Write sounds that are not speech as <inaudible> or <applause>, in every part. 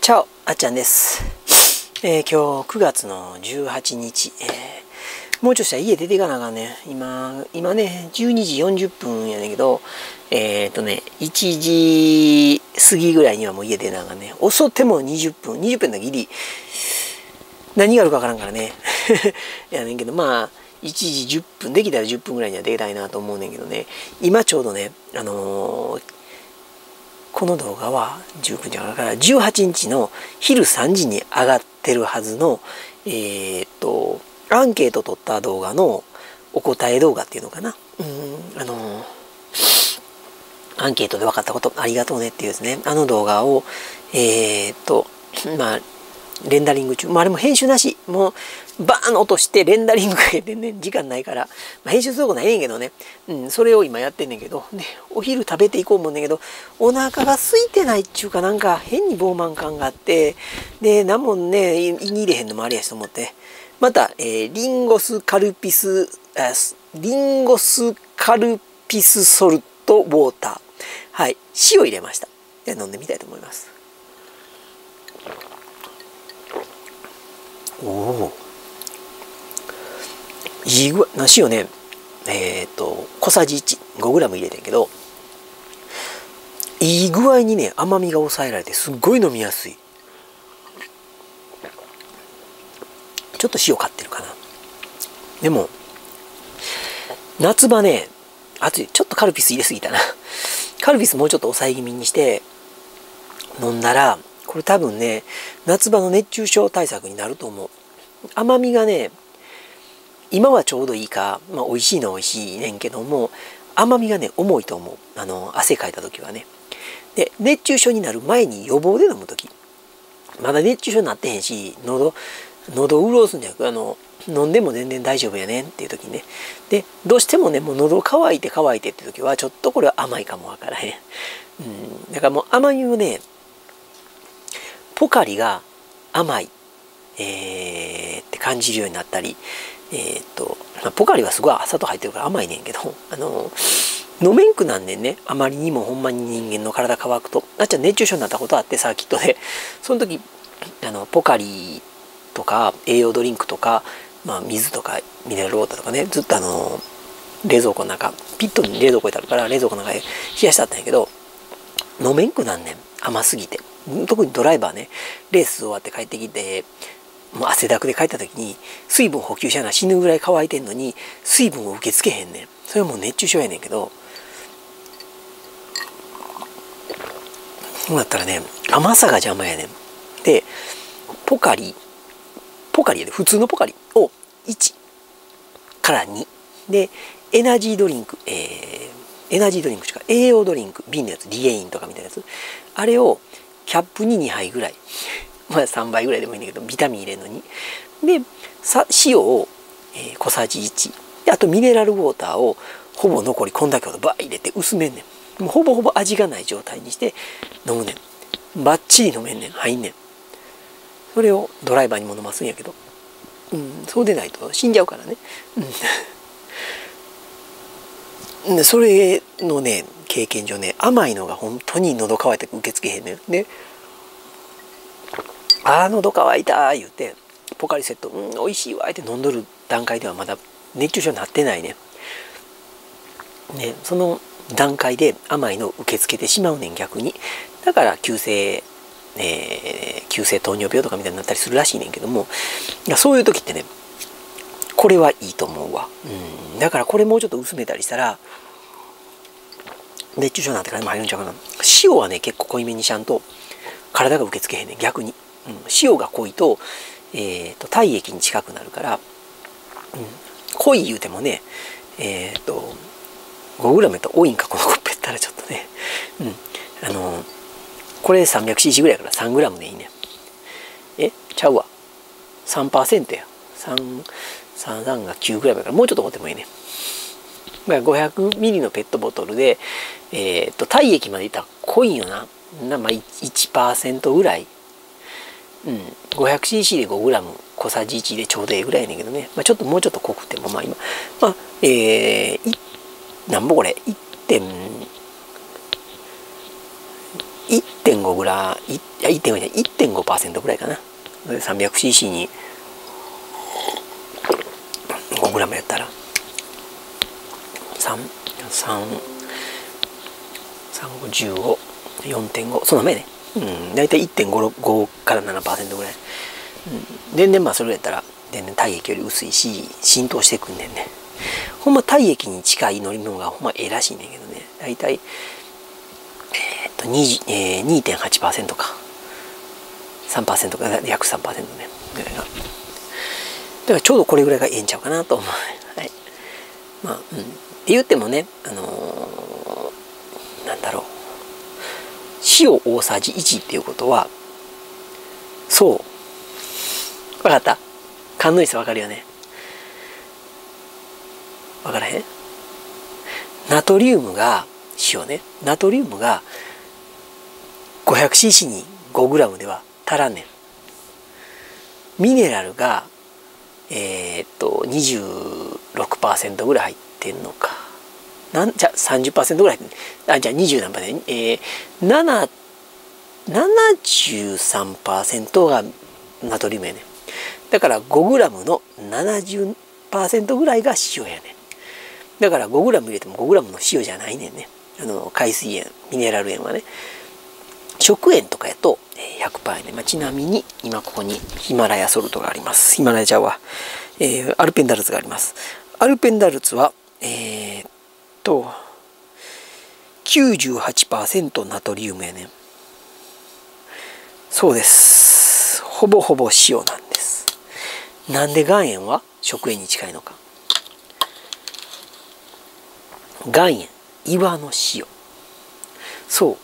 チャオあっちゃんです、えー今日9月の18日、えーもうちょっとしたら家出ていかなあかんね。今今ね12時40分やねんけどえっ、とね1時過ぎぐらいにはもう家出なあかんね。遅っても20分。20分だけギリ。何があるかわからんからね。<laughs> やねんけどまあ1時10分できたら10分ぐらいには出たいなと思うねんけどね。今ちょうどねあのーこの動画は19日だから18日の昼3時に上がってるはずのえーっとアンケート取った動画のお答え動画っていうのかな。うんあのアンケートで分かったことありがとうねっていうですね。あの動画をえーっとまあレンダリング中、まあ、あれも編集なし。もうバーン落としてレンダリングかけてね <laughs> 時間ないから、まあ、編集することないねんけどね、うん、それを今やってんねんけど。でお昼食べていこう思うねんけど。お腹が空いてないっちゅうかなんか変に膨慢感があって。で何もね胃に入れへんのもありやしと思って。また、えーリンゴスカルピスあリンゴスカルピスソルトウォーター。はい塩入れました。で飲んでみたいと思います。おおいい具合な塩ねえっ、と小さじ15グラム入れてんけどいい具合にね甘みが抑えられてすっごい飲みやすい。ちょっと塩買ってるかな。でも夏場ね暑い。ちょっとカルピス入れすぎたな。カルピスもうちょっと抑え気味にして飲んだらこれ多分ね夏場の熱中症対策になると思う。甘みがね今はちょうどいいか、まあ、美味しいのは美味しいねんけども甘みがね重いと思う。あの汗かいた時はね。で熱中症になる前に予防で飲む時。まだ熱中症になってへんし喉喉潤すんじゃなくあの飲んでも全然大丈夫やねんっていう時にね。でどうしてもねもう喉乾いて乾いてって時はちょっとこれは甘いかもわからへん、うん、だからもう甘みをねポカリが甘い、えーって感じるようになったりえーっとポカリはすごい砂糖入ってるから甘いねんけどあの飲めんくなんねんね。あまりにもほんまに人間の体乾くと。あっちゃん熱中症になったことあってサーキットで。<laughs> その時あのポカリとか栄養ドリンクとか、まあ、水とかミネラルウォーターとかねずっとあの冷蔵庫の中ピットに冷蔵庫にあるから冷蔵庫の中で冷やしてあったんやけど飲めんくなんねん。甘すぎて。特にドライバーねレース終わって帰ってきてもう汗だくで帰った時に水分補給しやな死ぬぐらい乾いてんのに水分を受け付けへんねん。それはもう熱中症やねんけどそうなったらね甘さが邪魔やねん。でポカリポカリやで普通のポカリを1から2でエナジードリンク、えーエナジードリンクしか栄養ドリンク瓶のやつリエインとかみたいなやつ。あれをキャップに2杯ぐらい。まあ3杯ぐらいでもいいんだけどビタミン入れるのに。でさ塩を、えー小さじ1であとミネラルウォーターをほぼ残りこんだけほどバー入れて薄めんねん。もうほぼほぼ味がない状態にして飲むねん。バッチリ飲めんねん。入んねん。それをドライバーにも飲ますんやけど、うん、そうでないと死んじゃうからね、うん、それのね経験上ね甘いのが本当に喉乾いて受け付けへんねん。で「あー喉乾いた」言うてポカリセット「うん美味しいわ」って飲んどる段階ではまだ熱中症になってないねねその段階で甘いの受け付けてしまうねん逆に。だから急性えー急性糖尿病とかみたいになったりするらしいねんけども。そういう時ってねこれはいいと思うわ、うん、だからこれもうちょっと薄めたりしたら熱中症なんてからも入るんちゃうかな。塩はね結構濃いめにしゃんと体が受け付けへんねん。逆に、うん、塩が濃いと,、えー、と体液に近くなるから、うん、濃い言うてもねえっ、と 5g やったら多いんかこのコップやったらちょっとね。うん。あのこれ 300cc ぐらいやから 3g でいいねえ？ちゃうわ。3%や。3 33が 9g やからもうちょっと持ってもいいね。500ml のペットボトルで、えー、と体液までいったら濃いよな。な、まあ、1%ぐらい、うん、500cc で 5g 小さじ1でちょうどええぐらいやねんけどね、まあ、ちょっともうちょっと濃くてもまあ今まあえー、いなんぼこれ？1点1.5ぐらいいや1.5じゃない。1.5%ぐらいかな。300cc に 5g やったら？3 3 3 5 1 5 4.5そんな前ね。うん大体1.5から7%ぐらい、うん、全然まあそれやったら全然体液より薄いし浸透してくんねんね。ほんま体液に近い乗り物がほんまええらしいねんけどね。大体えー、っとえー、2.8%か。3%か約3%ね。ぐらいが。からちょうどこれぐらいがええんちゃうかなと思う。はい。まあうん。って言ってもねあのー、なんだろう。塩大さじ1っていうことはそう。分かった。勘のいい人分かるよね。分からへん？ナトリウムが塩ね。ナトリウムが 500cc に 5g では足らんねん。ミネラルがえー、っと26%ぐらい入ってんのか。なんじゃあ30%ぐらいあじゃあ20何パーセントえー、7 73%がナトリウムやね。だから 5g の70%ぐらいが塩やね。だから 5g 入れても 5g の塩じゃないねんね。あの海水塩ミネラル塩はね。食塩とかやと100%やね、まあ、ちなみに今ここにヒマラヤソルトがあります。ヒマラヤ茶は、えー、アルペンダルツがあります。アルペンダルツはえー、っと98%ナトリウムやねん。そうです。ほぼほぼ塩なんです。なんで岩塩は？食塩に近いのか。岩塩。岩の塩。そう。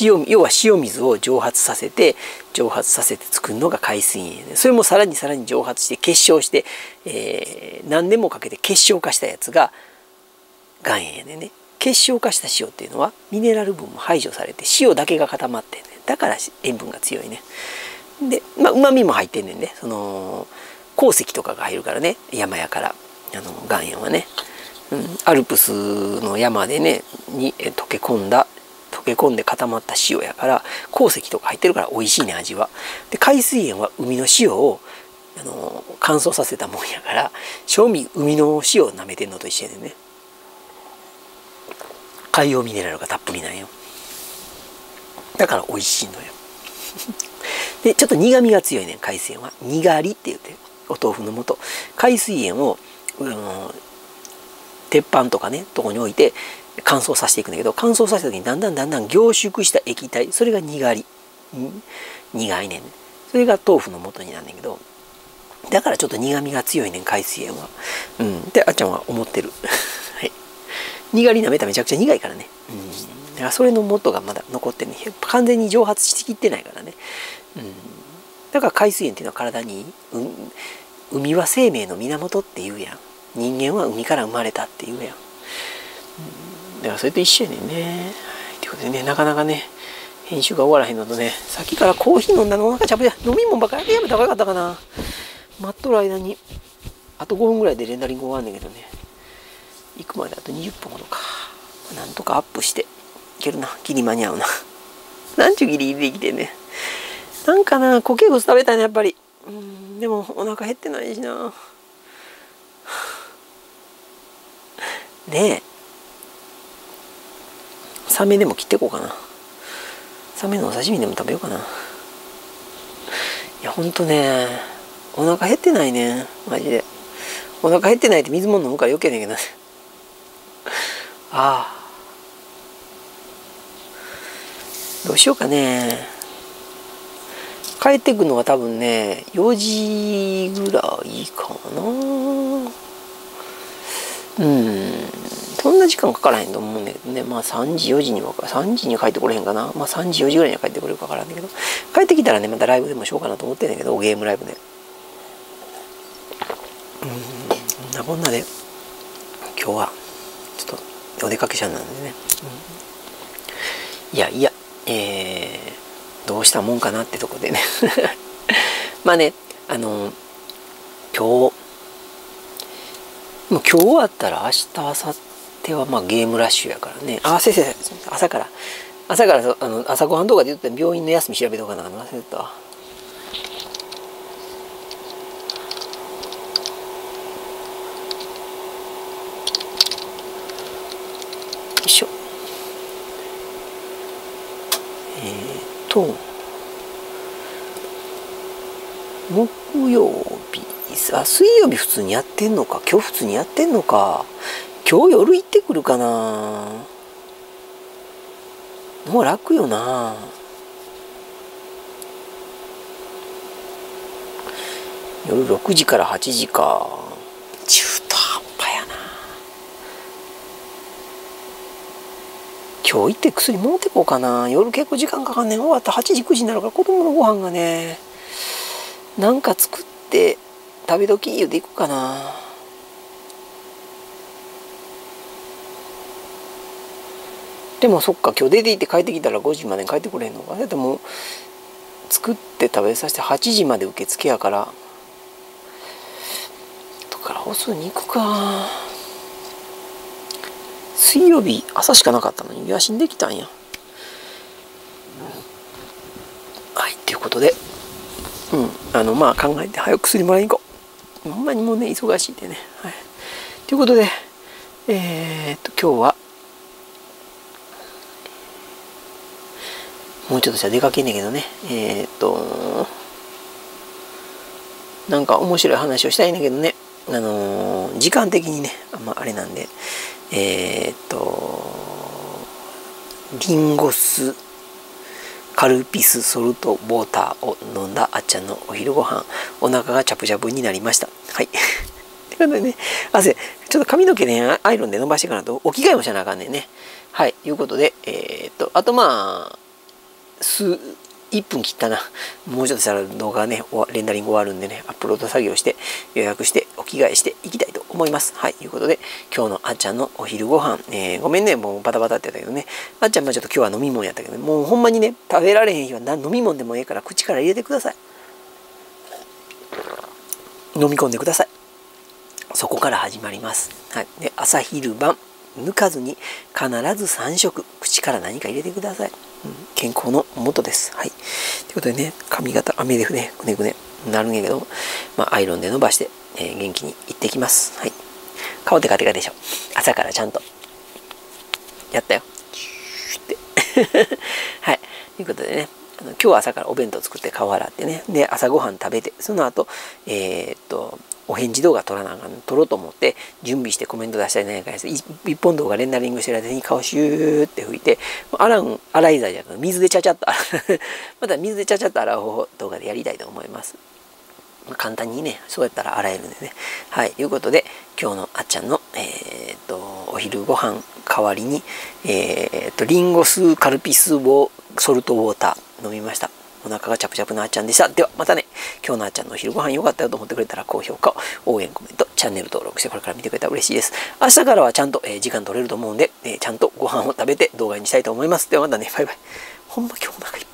塩要は塩水を蒸発させて蒸発させて作るのが海水塩でそれもさらにさらに蒸発して結晶して、えー、何年もかけて結晶化したやつが岩塩やね。ね結晶化した塩っていうのはミネラル分も排除されて塩だけが固まってんねだから塩分が強いね。でまあうまみも入ってんねんね。その鉱石とかが入るからね。山やから。あの岩塩はね、うん、アルプスの山でねに溶け込んだ溶け込んで固まった塩やから鉱石とか入ってるから美味しいね味は。で海水塩は海の塩をあの乾燥させたもんやから正味海の塩を舐めてんのと一緒やでね。海洋ミネラルがたっぷりなんよ。だから美味しいのよ。<laughs> でちょっと苦みが強いね海水塩は。にがりって言ってお豆腐の素。海水塩を、うん、鉄板とかねとこに置いて乾燥させていくんだけど乾燥させた時にだんだんだんだん凝縮した液体それがにがり苦いねんそれが豆腐の素になんねんけどだからちょっと苦みが強いねん海水塩はうんってあっちゃんは思ってる <laughs> にがりなめためちゃくちゃ苦いからね。うん。だからそれの元がまだ残ってるね、完全に蒸発しきってないからね。うん。だから海水塩っていうのは体に、うん、海は生命の源って言うやん。人間は海から生まれたって言うやん。うん、だからそれと一緒やねんね。ということでね、なかなかね、編集が終わらへんのとね、さっきからコーヒー飲んだのお腹ちゃぶや、飲み物ばっかりやめた方がよかったかな。待っとる間に、あと5分ぐらいでレンダリング終わんねんけどね。行くまであと20分ほどか。なんとかアップしていけるな。ギリ間に合うな。<laughs> なんちゅうギリギリできてんねなんかな固形物食べたいなやっぱり。うんでもお腹減ってないしな。<laughs> ねえ。サメでも切っていこうかな。サメのお刺身でも食べようかな。いやほんとねお腹減ってないね。マジで。お腹減ってないって水も飲むから余計ねんけど。ああ。どうしようかね。帰ってくのは多分ね4時ぐらいかな。うん。そんな時間かからへんと思うんだけどね。まあ3時4時には3時に帰ってこれへんかな。まあ3時4時ぐらいには帰ってこれるかからんだけど。帰ってきたらねまたライブでもしようかなと思ってんだけど。ゲームライブで。うん。こんなこんなで。今日はちょっとお出かけ者なんでね、うん、いやいやえー、どうしたもんかなってとこでね。<laughs> まあねあの今日もう今日終わったら明日明後日はまあゲームラッシュやからね。あ先生朝から。朝からあの朝ごはん動画で言って病院の休み調べとかなか忘れたわ。よいしょ。えー、と木曜日あ水曜日普通にやってんのか。今日普通にやってんのか。今日夜行ってくるかな。もう楽よな。夜6時から8時か。中途半端やな。今日行って薬持ってこうかな。夜結構時間かかんねん。終わった。8時9時になるから子供のご飯がねなんか作って食べ時言うていくかな。でもそっか今日出て行って帰ってきたら5時まで帰ってくれんのか。だってもう作って食べさせて8時まで受付やから。だから放送に行くか。水曜日朝しかなかったのに夜勤できたんや。はいということで。うんあのまあ考えて早く薬もらいに行こう。ほんまにもうね忙しいでね。はい。ということでえー、っと今日はもうちょっとしたら出かけんねんけどね。えー、っと、なんか面白い話をしたいんだけどね。あのー、時間的にね、あんまあれなんで、えー、っと、リンゴ酢、カルピスソルトウォーターを飲んだあっちゃんのお昼ご飯、お腹がチャプチャプになりました。はい。<laughs> ということでね、汗、ちょっと髪の毛ね、アイロンで伸ばしてかなと、お着替えもしなあかんねんね。はい、いうことで、えー、っと、あとまあ、数1分切ったな。もうちょっとしたら動画ねレンダリング終わるんでねアップロード作業して予約してお着替えしていきたいと思います。はいということで今日のあっちゃんのお昼ご飯、えー、ごめんね。もうバタバタってやったけどね。あっちゃんもちょっと今日は飲み物やったけど、ね、もうほんまにね食べられへん日は飲み物でもええから口から入れてください。飲み込んでください。そこから始まります。はい。で朝昼晩抜かずに必ず3食口から何か入れてください。健康のもとです。はい。ということでね、髪型、雨でね、くねくねなるんやけど、まあ、アイロンで伸ばして、えー、元気にいってきます。はい。顔テカテカでしょ。朝からちゃんと。やったよ。って。<laughs> はい。ということでね、あの今日は朝からお弁当作って顔洗ってね、で、朝ごはん食べて、その後、えー、っと、お返事動画撮らなあかん撮ろうと思って準備してコメント出したり何かして一本動画レンダリングしてる間に顔シューって拭いて洗う洗い剤じゃなくて水でちゃちゃっと <laughs> また水でちゃちゃっと洗う方法動画でやりたいと思います。まあ、簡単にね、そうやったら洗えるんでね。はい、ということで、今日のあっちゃんの、えー、っと、お昼ご飯代わりに、えー、っと、リンゴ酢カルピスをソルトウォーター飲みました。お腹がチャプチャプなあちゃんでした。ではまたね、今日のあっちゃんのお昼ご飯良かったよと思ってくれたら高評価、応援コメント、チャンネル登録してこれから見てくれたら嬉しいです。明日からはちゃんと、えー、時間取れると思うんで、えー、ちゃんとご飯を食べて動画にしたいと思います。ではまたね、バイバイ。ほんま今日お腹いっぱい。